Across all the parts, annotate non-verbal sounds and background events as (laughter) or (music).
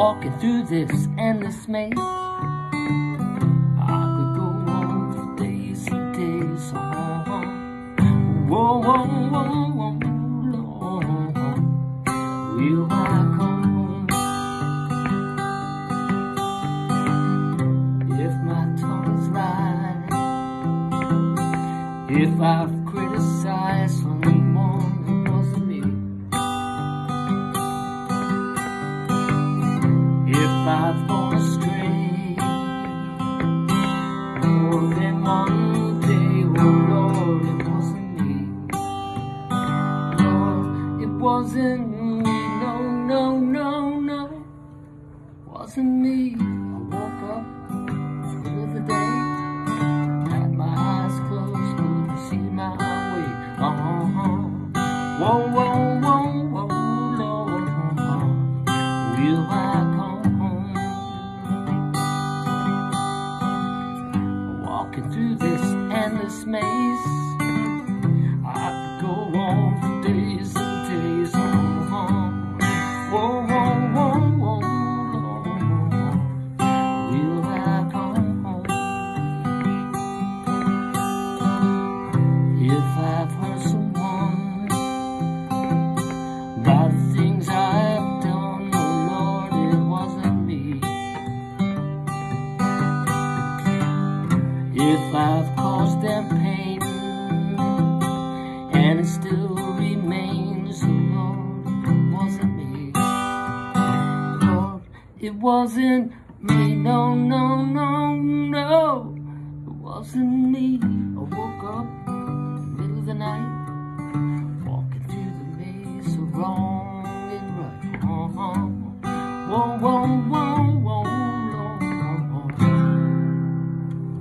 walking through this endless maze. I could go on for days and days. Whoa, whoa, whoa, whoa, Lord. Will I come home? If my tongue is right, if I've if I've gone astray, more than one day, oh Lord, it wasn't me. Lord, it wasn't me, no, no, no, no, wasn't me. I woke up of the day, had my eyes closed, couldn't see my way. Uh-huh. Whoa, whoa, whoa, whoa, Lord, will I through this endless maze, I could go on for days and days. Uh-huh. Whoa, whoa, whoa, whoa, Lord. Will I come home? If I've hurt If I've caused them pain and it still remains, Lord, it wasn't me. Lord, it wasn't me, no, no, no, no, it wasn't me. I woke up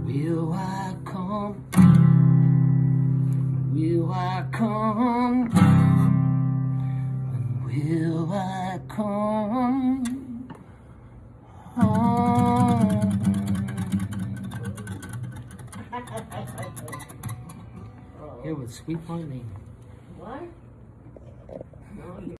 Will I come? Will I come? When will I come? Home? (laughs) Here with Sweet Marlene. What?